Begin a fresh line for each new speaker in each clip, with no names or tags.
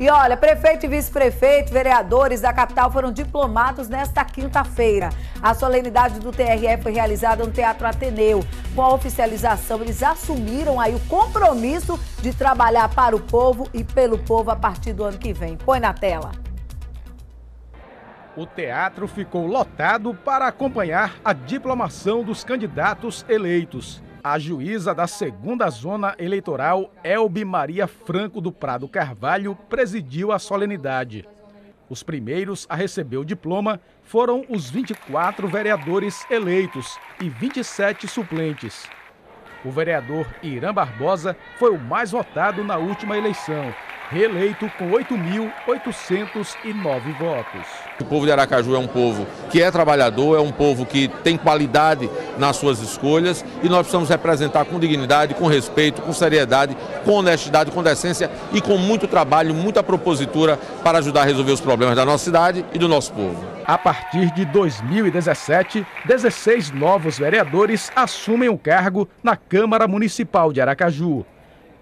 E olha, prefeito e vice-prefeito, vereadores da capital foram diplomados nesta quinta-feira. A solenidade do TRE foi realizada no Teatro Ateneu. Com a oficialização, eles assumiram aí o compromisso de trabalhar para o povo e pelo povo a partir do ano que vem. Põe na tela.
O teatro ficou lotado para acompanhar a diplomação dos candidatos eleitos. A juíza da segunda zona eleitoral, Elbe Maria Franco do Prado Carvalho, presidiu a solenidade. Os primeiros a receber o diploma foram os 24 vereadores eleitos e 27 suplentes. O vereador Irã Barbosa foi o mais votado na última eleição reeleito com 8.809 votos.
O povo de Aracaju é um povo que é trabalhador, é um povo que tem qualidade nas suas escolhas e nós precisamos representar com dignidade, com respeito, com seriedade, com honestidade, com decência e com muito trabalho, muita propositura para ajudar a resolver os problemas da nossa cidade e do nosso povo.
A partir de 2017, 16 novos vereadores assumem o cargo na Câmara Municipal de Aracaju.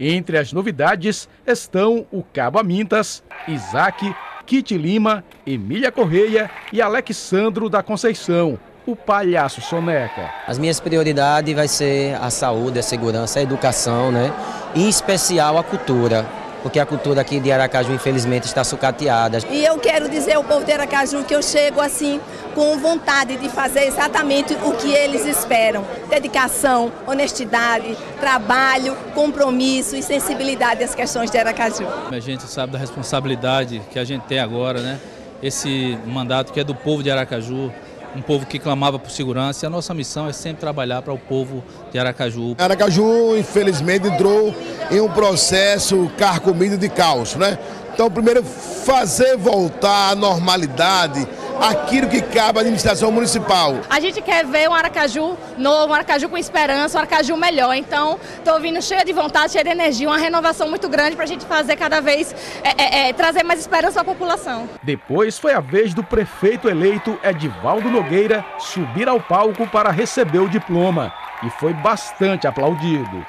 Entre as novidades estão o Cabo Amintas, Isaac, Kit Lima, Emília Correia e Alexandro da Conceição, o palhaço soneca.
As minhas prioridades vai ser a saúde, a segurança, a educação, né? Em especial a cultura porque a cultura aqui de Aracaju, infelizmente, está sucateada.
E eu quero dizer ao povo de Aracaju que eu chego assim com vontade de fazer exatamente o que eles esperam: dedicação, honestidade, trabalho, compromisso e sensibilidade às questões de Aracaju.
A gente sabe da responsabilidade que a gente tem agora, né? Esse mandato que é do povo de Aracaju, um povo que clamava por segurança e a nossa missão é sempre trabalhar para o povo de Aracaju.
Aracaju, infelizmente, entrou em um processo carcomido de caos, né? Então, primeiro, fazer voltar à normalidade aquilo que cabe à administração municipal.
A gente quer ver um Aracaju novo, um Aracaju com esperança, um Aracaju melhor. Então, estou vindo cheia de vontade, cheia de energia, uma renovação muito grande para a gente fazer cada vez, é, é, é, trazer mais esperança à população.
Depois foi a vez do prefeito eleito Edivaldo Nogueira subir ao palco para receber o diploma. E foi bastante aplaudido.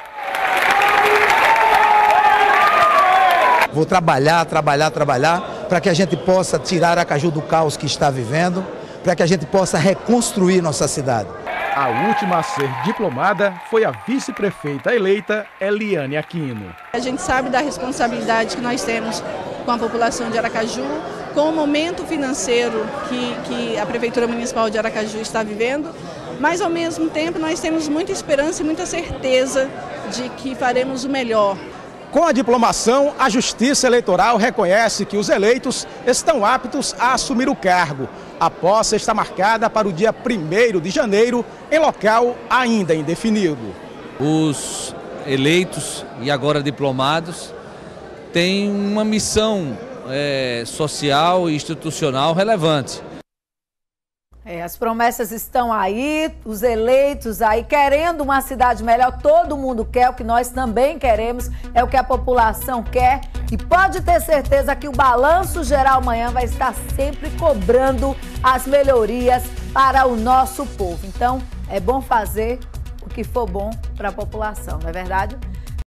Vou trabalhar, trabalhar, trabalhar para que a gente possa tirar a Caju do caos que está vivendo, para que a gente possa reconstruir nossa cidade.
A última a ser diplomada foi a vice-prefeita eleita Eliane Aquino.
A gente sabe da responsabilidade que nós temos com a população de Aracaju, com o momento financeiro que, que a Prefeitura Municipal de Aracaju está vivendo, mas ao mesmo tempo nós temos muita esperança e muita certeza de que faremos o melhor
com a diplomação, a Justiça Eleitoral reconhece que os eleitos estão aptos a assumir o cargo. A posse está marcada para o dia 1 de janeiro, em local ainda indefinido.
Os eleitos e agora diplomados têm uma missão é, social e institucional relevante
é, as promessas estão aí, os eleitos aí querendo uma cidade melhor, todo mundo quer, o que nós também queremos, é o que a população quer. E pode ter certeza que o Balanço Geral amanhã vai estar sempre cobrando as melhorias para o nosso povo. Então, é bom fazer o que for bom para a população, não é verdade?